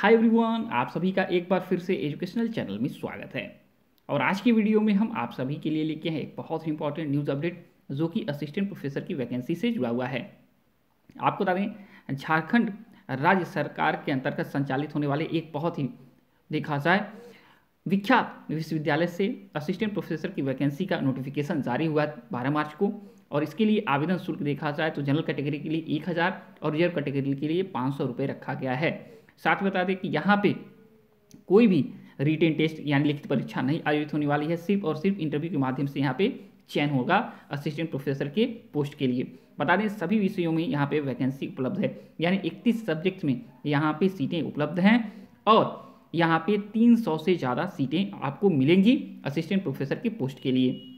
Hi everyone आप सभी का एक बार फिर से एजुकेशनल चैनल में स्वागत है। और आज की वीडियो में हम आप सभी के लिए लेके हैं एक बहुत ही इंपॉर्टेंट न्यूज़ अपडेट जो कि असिस्टेंट प्रोफेसर की वैकेंसी से जुड़ा हुआ है। आपको बता दें, झारखंड राज्य सरकार के अंतर्गत संचालित होने वाले एक बहुत ही देखा जाए, विख्यात विश्वविद्यालय से असिस्टेंट प्रोफेसर की वैकेंसी का नोटिफिकेशन जारी हुआ बारह मार्च को। और इसके लिए आवेदन शुल्क देखा जाए तो जनरल कैटेगरी के लिए एक हज़ार और रिज़र्व कैटेगरी के लिए पाँच सौ रुपये रखा गया है। साथ बता दें कि यहाँ पे कोई भी रिटेन टेस्ट यानी लिखित परीक्षा नहीं आयोजित होने वाली है, सिर्फ़ और सिर्फ़ इंटरव्यू के माध्यम से यहाँ पे चयन होगा असिस्टेंट प्रोफेसर के पोस्ट के लिए। बता दें सभी विषयों में यहाँ पे वैकेंसी उपलब्ध है, यानी इकतीस सब्जेक्ट में यहाँ पे सीटें उपलब्ध हैं और यहाँ पे 300 से ज़्यादा सीटें आपको मिलेंगी असिस्टेंट प्रोफेसर के पोस्ट के लिए।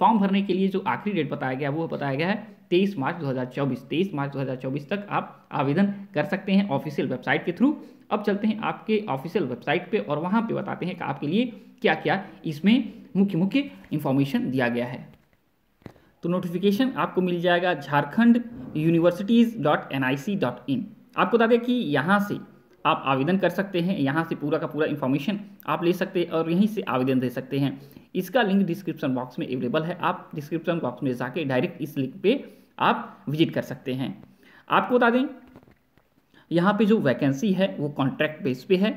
फॉर्म भरने के लिए जो आखिरी डेट बताया गया, वो बताया गया है तेईस मार्च 2024 तेईस मार्च 2024 तक आप आवेदन कर सकते हैं ऑफिशियल वेबसाइट के थ्रू अब चलते हैं आपके ऑफिशियल वेबसाइट पे और वहाँ पे बताते हैं कि आपके लिए क्या क्या इसमें मुख्य मुख्य इन्फॉर्मेशन दिया गया है। तो नोटिफिकेशन आपको मिल जाएगा Jharkhand universities dot N I C dot in आपको बता दें कि यहाँ से आप आवेदन कर सकते हैं, यहाँ से पूरा का पूरा इन्फॉर्मेशन आप ले सकते हैं और यहीं से आवेदन दे सकते हैं। इसका लिंक डिस्क्रिप्शन बॉक्स में अवेलेबल है। आप डिस्क्रिप्शन बॉक्स में जाके डायरेक्ट इस लिंक पे आप विज़िट कर सकते हैं। आपको बता दें, यहाँ पे जो वैकेंसी है, वो कॉन्ट्रैक्ट बेस पे है।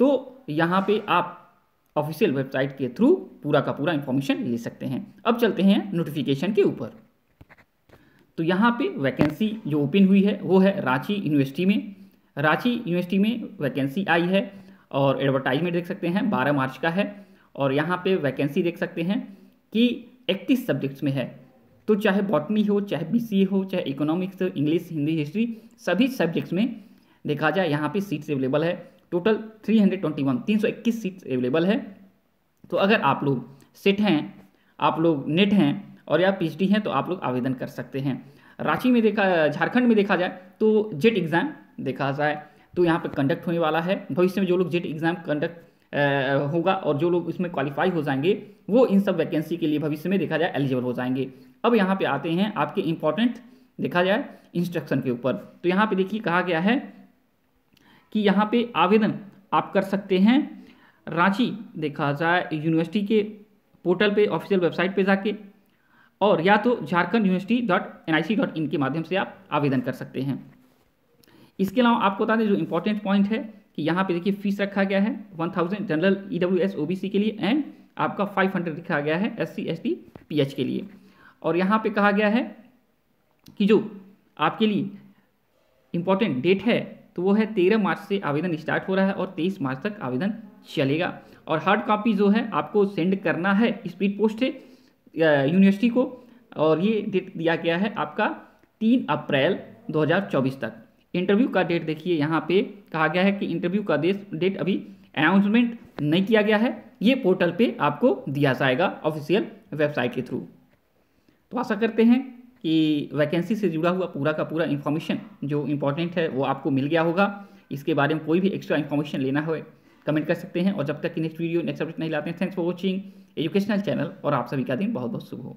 तो यहाँ पे आप ऑफिशियल वेबसाइट के थ्रू पूरा का पूरा इन्फॉर्मेशन ले सकते हैं। अब चलते हैं नोटिफिकेशन के ऊपर। तो यहाँ पे वैकेंसी जो ओपन हुई है, वो है रांची यूनिवर्सिटी में। रांची यूनिवर्सिटी में वैकेंसी आई है और एडवर्टाइजमेंट देख सकते हैं, बारह मार्च का है और यहाँ पे वैकेंसी देख सकते हैं कि इकतीस सब्जेक्ट्स में है। तो चाहे बॉटनी हो, चाहे बी हो, चाहे इकोनॉमिक्स, इंग्लिश, हिंदी, हिस्ट्री, सभी सब्जेक्ट्स में देखा जाए यहाँ पे सीट्स अवेलेबल है। टोटल 321 321 सीट्स अवेलेबल है। तो अगर आप लोग सेट हैं, आप लोग नेट हैं और या पीएचडी हैं तो आप लोग आवेदन कर सकते हैं। रांची में देखा, झारखंड में देखा जाए तो जेट एग्ज़ाम देखा जाए तो यहाँ पर कंडक्ट होने वाला है। भविष्य में जो लोग जेट एग्ज़ाम कंडक्ट होगा और जो लोग इसमें क्वालिफाई हो जाएँगे, वो इन सब वैकेंसी के लिए भविष्य में देखा जाए एलिजिबल हो जाएँगे। अब यहाँ पे आते हैं आपके इंपॉर्टेंट देखा जाए इंस्ट्रक्शन के ऊपर। तो यहाँ पे देखिए कहा गया है कि यहाँ पे आवेदन आप कर सकते हैं रांची, देखा जाए यूनिवर्सिटी के पोर्टल पे ऑफिशियल वेबसाइट पे जाके, और या तो Jharkhand university dot N I C dot in के माध्यम से आप आवेदन कर सकते हैं। इसके अलावा आपको बता दें जो इंपॉर्टेंट पॉइंट है कि यहाँ पे देखिए फ़ीस रखा गया है one thousand general E W S O B C के लिए एंड आपका फाइव हंड्रेड रखा गया है S C S T P H के लिए। और यहाँ पे कहा गया है कि जो आपके लिए इंपॉर्टेंट डेट है तो वो है तेरह मार्च से आवेदन स्टार्ट हो रहा है और तेईस मार्च तक आवेदन चलेगा। और हार्ड कॉपी जो है, आपको सेंड करना है स्पीड पोस्ट से यूनिवर्सिटी को, और ये डेट दिया गया है आपका तीन अप्रैल 2024 तक। इंटरव्यू का डेट देखिए, यहाँ पे कहा गया है कि इंटरव्यू का डेट अभी अनाउंसमेंट नहीं किया गया है। ये पोर्टल पे आपको दिया जाएगा ऑफिशियल वेबसाइट के थ्रू तो आशा करते हैं कि वैकेंसी से जुड़ा हुआ पूरा का पूरा इन्फॉर्मेशन जो इम्पोर्टेंट है, वो आपको मिल गया होगा। इसके बारे में कोई भी एक्स्ट्रा इन्फॉर्मेशन लेना हो कमेंट कर सकते हैं। और जब तक कि नेक्स्ट वीडियो नेक्स्ट अपडेट नहीं लाते हैं thanks for watching educational channel और आप सभी का दिन बहुत बहुत शुभ हो।